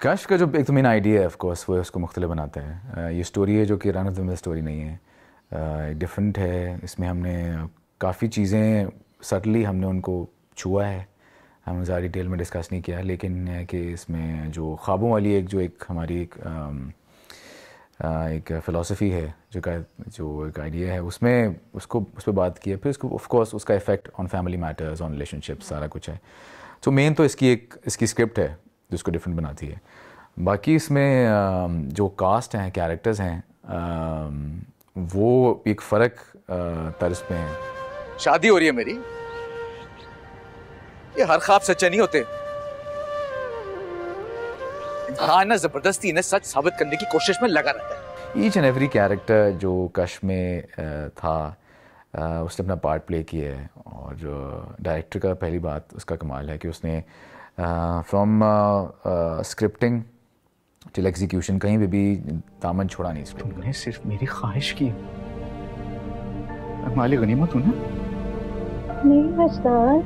کش کا جو ایک تو مین آئیڈیا ہے آف کورس وہ اس کو مختلف بناتا ہے یہ اسٹوری ہے جو کہ رن آف دا اسٹوری نہیں ہے۔ ڈفرینٹ ہے۔ اس میں ہم نے کافی چیزیں سٹلی ہم نے ان کو چھوا ہے۔ ہم نے زیادہ ڈیٹیل میں ڈسکس نہیں کیا، لیکن کہ اس میں جو خوابوں والی ایک، جو ایک ہماری ایک ایک فلاسفی ہے، جو کا، جو ایک آئیڈیا ہے، اس میں اس کو، اس پہ بات کی ہے۔ پھر اس کو آف کورس اس کا effect on family matters on relationship سارا کچھ ہے۔ تو مین تو اس کی ایک، اس کی اسکرپٹ ہے۔ جو اس کو ڈفرینٹ بناتی ہے۔ باقی اس میں جو کاسٹ ہیں کیریکٹرز ہیں وہ ایک فرق طرز پہ ہیں۔ شادی ہو رہی ہے میری۔ یہ ہر خواب سچے نہیں ہوتے۔ انسان زبردستی انہیں سچ ثابت کرنے کی کوشش میں لگا رہتا ہے۔ ایچ اینڈ ایوری کیریکٹر جو کش میں تھا اس نے اپنا پارٹ پلے کیا ہے۔ اور جو ڈائریکٹر کا پہلی بات اس کا کمال ہے کہ اس نے فرام اسکرپٹنگ ٹل ایگزیکیوشن کہیں پہ بھی دامن چھوڑا نہیں تم نے صرف میری خواہش کی۔ مالی غنیمت ہوں نا؟ نہیں بچدار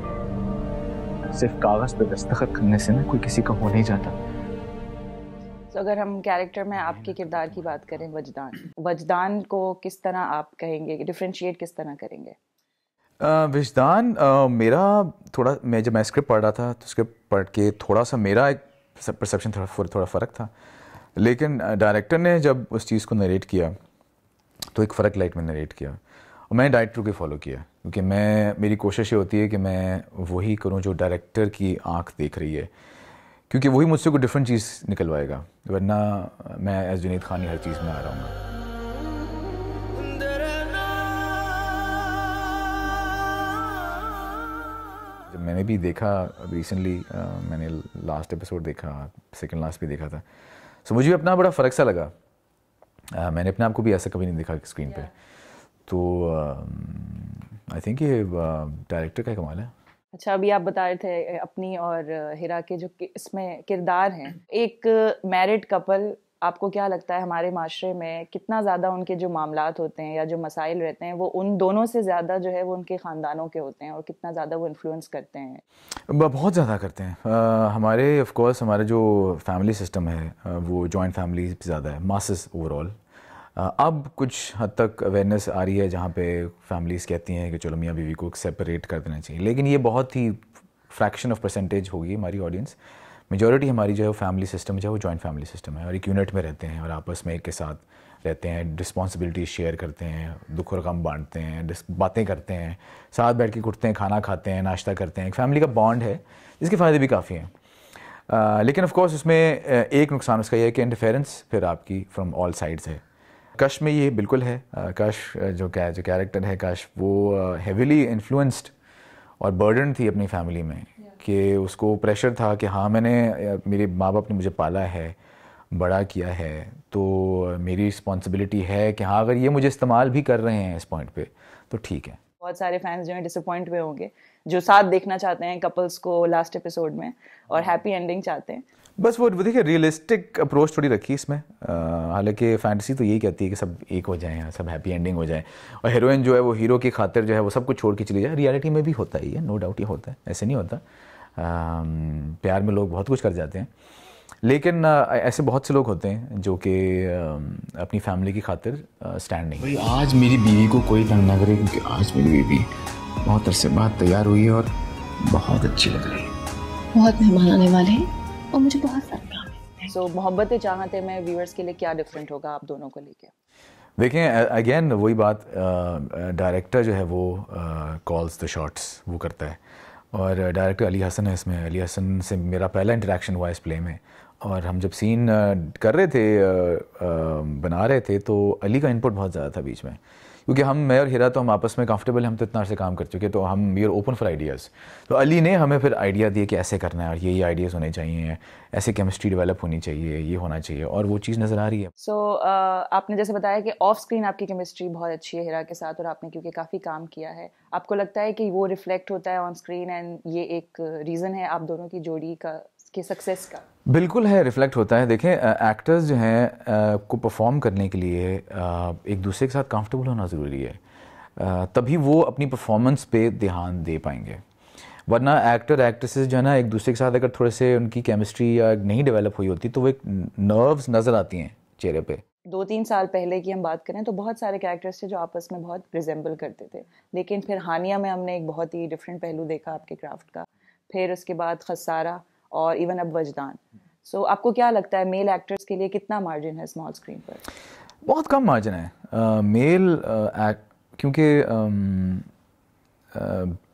صرف کاغذ پہ دستخط کرنے سے نا کوئی کسی کا ہو نہیں جاتا۔ تو اگر ہم کیریکٹر میں آپ کے کردار کی بات کریں وجدان۔ وجدان کو کس طرح آپ کہیں گے؟ ڈفرینشیٹ کس طرح کریں گے؟ وجدان میرا تھوڑا، میں جب میں اسکرپٹ پڑھ رہا تھا، تو اسکرپٹ پڑھ کے تھوڑا سا میرا ایک پرسیپشن تھوڑا تھوڑا فرق تھا۔ لیکن ڈائریکٹر نے جب اس چیز کو نریٹ کیا، تو ایک فرق لائٹ میں نریٹ کیا۔ اور میں نے ڈائریکٹر کو فالو کیا، کیونکہ میں، میری کوشش یہ ہوتی ہے کہ میں وہی کروں جو ڈائریکٹر کی آنکھ دیکھ رہی ہے۔ کیونکہ وہی مجھ سے کوئی ڈفرینٹ چیز نکلوائے گا، ورنہ میں ایز جنید خان ہر چیز میں آ رہا ہوں میں نے بھی دیکھا ریسنٹلی میں نے لاسٹ ایپیسوڈ دیکھا سیکنڈ لاسٹ بھی دیکھا تھا۔ سو مجھے بھی اپنا بڑا فرق سا لگا۔ میں نے اپنے آپ کو بھی ایسا کبھی نہیں دیکھا اسکرین پہ۔ تو آئی تھنک یہ ڈائریکٹر کا کمال ہے۔ اچھا ابھی آپ بتا رہے تھے اپنی اور ہیرا کے جو اس میں کردار ہیں۔ ایک میرڈ کپل آپ کو کیا لگتا ہے ہمارے معاشرے میں کتنا زیادہ ان کے جو معاملات ہوتے ہیں یا جو مسائل رہتے ہیں وہ ان دونوں سے زیادہ جو ہے وہ ان کے خاندانوں کے ہوتے ہیں اور کتنا زیادہ وہ انفلوئنس کرتے ہیں؟ بہت زیادہ کرتے ہیں۔ ہمارے آف کورس ہمارا جو فیملی سسٹم ہے وہ جوائنٹ فیملی زیادہ ہے ماسز اوور آل اب کچھ حد تک اویئرنیس آ رہی ہے جہاں پہ فیملیز کہتی ہیں کہ چلو میاں بیوی کو سیپریٹ کر دینا چاہیے۔ لیکن یہ بہت ہی فریکشن آف پرسنٹیج ہوگی ہماری آڈینس میجورٹی ہماری جو ہے وہ فیملی سسٹم جو ہے وہ جوائنٹ فیملی سسٹم ہے اور ایک یونٹ میں رہتے ہیں اور آپس میں ایک کے ساتھ رہتے ہیں رسپانسبلٹی شیئر کرتے ہیں، دکھ اور غم بانٹتے ہیں باتیں کرتے ہیں، ساتھ بیٹھ کے کٹتے ہیں، کھانا کھاتے ہیں، ناشتہ کرتے ہیں، ایک فیملی کا بانڈ ہے جس کے فائدے بھی کافی ہیں۔ لیکن آف کورس اس میں ایک نقصان اس کا یہ ہے کہ انٹرفیئرنس پھر آپ کی فرام آل سائڈس ہے۔ کش میں یہ بالکل ہے۔ کش جو جو کیریکٹر ہے کش، وہ ہیویلی انفلوئنسڈ اور برڈن تھی اپنی فیملی میں۔ کہ اس کو پریشر تھا کہ ہاں میں نے میرے ماں باپ نے مجھے پالا ہے بڑا کیا ہے تو میری رسپانسبلٹی ہے کہ ہاں اگر یہ مجھے استعمال بھی کر رہے ہیں اس پوائنٹ پہ تو ٹھیک ہے۔ بہت سارے فینس جو ہیں ڈس اپوائنٹ ہوئے ہوں گے جو ساتھ دیکھنا چاہتے ہیں کپلس کو لاسٹ ایپیسوڈ میں اور ہیپی انڈنگ چاہتے ہیں۔ بس وہ دیکھیے ریئلسٹک اپروچ تھوڑی رکھی اس میں۔ حالانکہ فینٹسی تو یہی کہتی ہے کہ سب ایک ہو جائیں سب ہیپی اینڈنگ ہو جائیں۔ اور ہیروئن جو ہے وہ ہیرو کی خاطر جو ہے وہ سب کچھ چھوڑ کے چلی جائے۔ ریالٹی میں بھی ہوتا ہی ہے نو ڈاؤٹ ہی ہوتا ہے ایسے نہیں ہوتا۔ پیار میں لوگ بہت کچھ کر جاتے ہیں۔ لیکن ایسے بہت سے لوگ ہوتے ہیں جو کہ اپنی فیملی کی خاطر اسٹینڈ نہیں۔ آج میری بیوی کو کوئی تنگ نہ کرے کیونکہ آج میری بیوی بہت عرصے بعد تیار ہوئی ہے اور بہت اچھی لگ رہی ہے۔ بہت مہمان آنے والے ہیں اور مجھے بہت سارے سو محبت چاہتے میں ویورس کے لیے کیا ڈفرینٹ ہوگا آپ دونوں کو لے کے؟ دیکھیں اگین وہی بات ڈائریکٹر جو ہے وہ کالز دا شارٹس وہ کرتا ہے۔ اور ڈائریکٹر علی حسن ہے اس میں، علی حسن سے میرا پہلا انٹریکشن ہوا اس پلے میں۔ اور ہم جب سین کر رہے تھے بنا رہے تھے، تو علی کا انپٹ بہت زیادہ تھا بیچ میں۔ کیونکہ ہم، میں اور ہیرا تو ہم آپس میں کمفرٹیبل ہم تو اتنا سے کام کر چکے، تو ہم we are open for ideas تو علی نے ہمیں پھر آئیڈیا دیا کہ ایسے کرنا ہے، اور یہ آئیڈیاز ہونے چاہیے، ایسے کیمسٹری ڈیولپ ہونی چاہیے، یہ ہونا چاہیے، اور وہ چیز نظر آ رہی ہے۔ سو آپ نے جیسے بتایا کہ آف اسکرین آپ کی کیمسٹری بہت اچھی ہے ہیرا کے ساتھ، اور آپ نے کیونکہ کافی کام کیا ہے، آپ کو لگتا ہے کہ وہ ریفلیکٹ ہوتا ہے آن اسکرین اینڈ یہ ایک ریزن ہے آپ دونوں کی جوڑی کا کہ سکسیس کا۔ بالکل ہے ریفلیکٹ ہوتا ہے۔ دیکھیں ایکٹرز جو ہیں کو پرفارم کرنے کے لیے ایک دوسرے کے ساتھ کمفرٹیبل ہونا ضروری ہے۔ تبھی وہ اپنی پرفارمنس پہ دھیان دے پائیں گے۔ ورنہ ایکٹر ایکٹریسز جو ہے نا ایک دوسرے کے ساتھ اگر تھوڑے سے ان کی کیمسٹری یا نہیں ڈیولپ ہوئی ہوتی تو وہ ایک نروز نظر آتی ہیں چہرے پہ۔ دو تین سال پہلے کی ہم بات کریں تو بہت سارے کریکٹرس تھے جو آپس میں بہت ریزمبل کرتے تھے۔ لیکن پھر ہانیہ میں ہم نے ایک بہت ہی ڈفرینٹ پہلو دیکھا آپ کے کرافٹ کا۔ پھر اس کے بعد خسارہ۔ اور ایون اب وجدان. سو آپ کو کیا لگتا ہے میل ایکٹرس کے لیے کتنا مارجن ہے اسمال اسکرین پر؟ بہت کم مارجن ہے. میل کیونکہ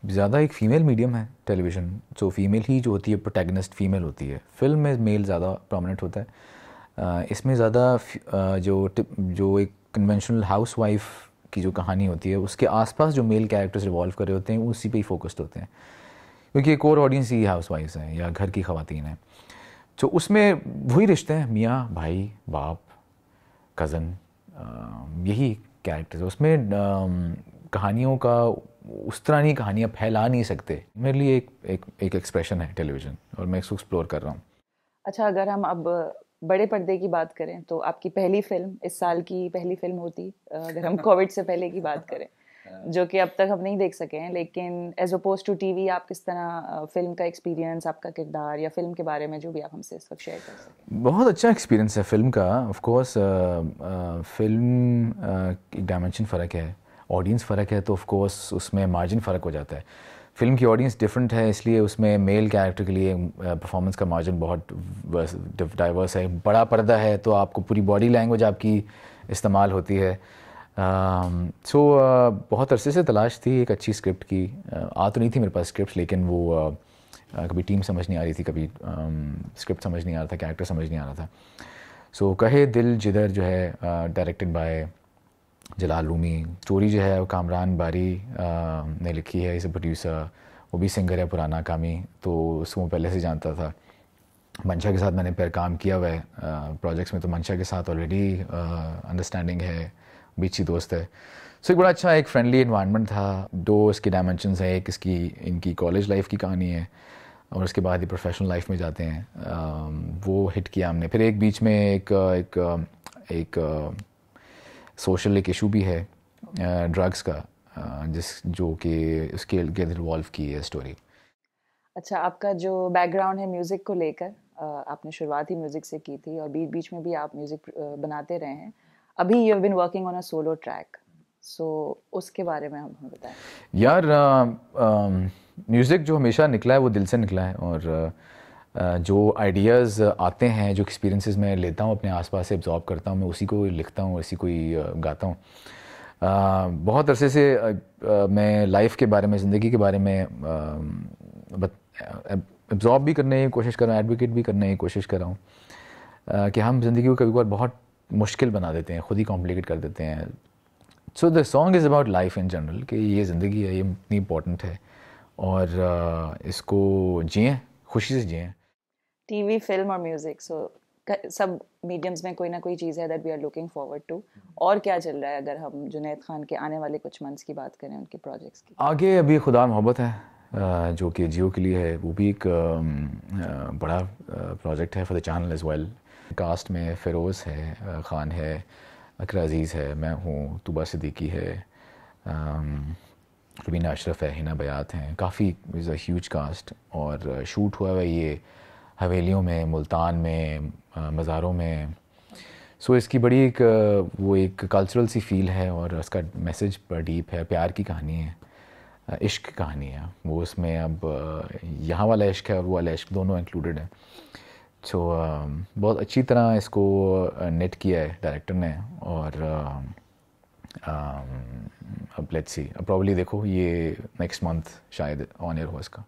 زیادہ ایک فیمیل میڈیم ہے ٹیلی ویژن سو فیمیل ہی جو ہوتی ہے پروٹیگنسٹ فیمیل ہوتی ہے. فلم میں میل زیادہ پرومننٹ ہوتا ہے. اس میں زیادہ جو جو ایک کنونشنل ہاؤس وائف کی جو کہانی ہوتی ہے، اس کے آس پاس جو میل کیریکٹرز ریوالو کر رہے ہوتے ہیں، وہ اسی پہ ہی فوکسڈ ہوتے ہیں. کیونکہ ایک اور آڈینس ہی ہاؤس وائفس ہیں یا گھر کی خواتین ہیں۔ تو اس میں وہی رشتے ہیں، میاں، بھائی، باپ کزن یہی کیریکٹرز اس میں کہانیوں کا اس طرح نہیں کہانیاں پھیلا نہیں سکتے۔ میرے لیے ایک ایک ایک ایکسپریشن ہے ٹیلی ویژن اور میں اس کو ایکسپلور کر رہا ہوں۔ اچھا اگر ہم اب بڑے پردے کی بات کریں تو آپ کی پہلی فلم اس سال کی پہلی فلم ہوتی اگر ہم کووڈ سے پہلے کی بات کریں۔ جو کہ اب تک ہم نہیں دیکھ سکے ہیں، لیکن as oppose to T V, آپ کس طرح فلم کا ایکسپیرینس آپ کا کردار یا فلم کے بارے میں جو بھی آپ ہم سے اس وقت شیئر کر سکیں۔ بہت اچھا ایکسپیرینس ہے فلم کا۔ آف کورس فلم کی ڈائمینشن فرق ہے آڈینس فرق ہے، تو آف کورس اس میں مارجن فرق ہو جاتا ہے۔ فلم کی آڈینس ڈفرینٹ ہے، اس لیے اس میں میل کیریکٹر کے لیے پرفارمنس کا مارجن بہت ڈائیورس ہے۔ بڑا پردہ ہے، تو آپ کو پوری باڈی لینگویج آپ کی استعمال ہوتی ہے۔ سو بہت عرصے سے تلاش تھی ایک اچھی اسکرپٹ کی۔ آ تو نہیں تھی میرے پاس اسکرپٹ لیکن وہ کبھی ٹیم سمجھ نہیں آ رہی تھی، کبھی اسکرپٹ سمجھ نہیں آ رہا تھا کیریکٹر سمجھ نہیں آ رہا تھا۔ سو کہے دل جدھر جو ہے directed by Jalal Rumi. Story جو ہے، وہ کامران باری نے لکھی ہے اسے پروڈیوسر وہ بھی سنگر ہے، پرانا کامی۔ تو اس کو میں پہلے سے جانتا تھا۔ منشا کے ساتھ میں نے پھر کام کیا ہوا ہے۔ پروجیکٹس میں تو منشا کے ساتھ آلریڈی انڈرسٹینڈنگ ہے۔ بیچی دوست ہے۔ سو ایک بڑا اچھا ایک فرینڈلی انوائرمنٹ تھا۔ دو اس کی ڈائمینشنز ہیں، ایک اس کی، ان کی کالج لائف کی کہانی ہے اور اس کے بعد ہی پروفیشنل لائف میں جاتے ہیں۔ وہ ہٹ کیا ہم نے۔ پھر ایک بیچ میں ایک ایک ایک سوشل ایک ایشو بھی ہے ڈرگس کا جس جو کہ اس کے گرد انوالو کی ہے اسٹوری اچھا آپ کا جو بیک گراؤنڈ ہے میوزک کو لے کر آپ نے شروعات ہی میوزک سے کی تھی اور بیچ بیچ میں بھی آپ میوزک بناتے رہے ہیں۔ ابھی you been working on a solo track so اس کے بارے میں ہم بتائیں۔ یار میوزک جو ہمیشہ نکلا ہے، وہ دل سے نکلا ہے اور جو آئیڈیاز آتے ہیں، جو ایکسپیرینسز میں لیتا ہوں، اپنے آس پاس سے ابزارو کرتا ہوں، میں اسی کو لکھتا ہوں، اسی کو ہی گاتا ہوں۔ بہت عرصے سے میں لائف کے بارے میں، زندگی کے بارے میں ابزارو بھی کرنے کی کوشش کر رہا ہوں ایڈوکیٹ بھی کرنے کی کوشش کر رہا ہوں۔ کہ ہم زندگی کو کبھی کبھار بہت مشکل بنا دیتے ہیں خود ہی کمپلیکیٹ کر دیتے ہیں۔ So the song is about life in general کہ یہ زندگی ہے یہ اتنی امپورٹنٹ ہے۔ اور اس کو جئیں خوشی سے جئیں۔ ٹی وی فلم اور میوزک سو سب میڈیمز میں کوئی نہ کوئی چیز ہے that we are looking forward to اور کیا چل رہا ہے اگر ہم جنید خان کے آنے والے کچھ منتھس کی بات کریں ان کے پروجیکٹس کی؟ آگے ابھی خدا محبت ہے جو کہ جیو کے لیے ہے وہ بھی ایک بڑا پروجیکٹ ہے for the channel as well cast میں فیروز ہے خان ہے اکر عزیز ہے، میں ہوں طبع صدیقی ہے ربینہ اشرف ہے ہنا بیات ہیں۔ کافی از اے ہیوج کاسٹ اور شوٹ ہوا ہے یہ حویلیوں میں، ملتان میں مزاروں میں۔ سو اس کی بڑی ایک وہ ایک کلچرل سی فیل ہے اور اس کا میسج بڑا ڈیپ ہے۔ پیار کی کہانی ہے عشق کی کہانی ہے۔ وہ اس میں اب یہاں والا عشق ہے اور وہ والا عشق دونوں انکلوڈیڈ ہیں۔ سو um, بہت اچھی طرح اس کو نیٹ کیا ہے ڈائریکٹر نے اور اب لیٹ سی اب پرابلی دیکھو یہ نیکسٹ منتھ شاید آن ایئر ہو اس کا.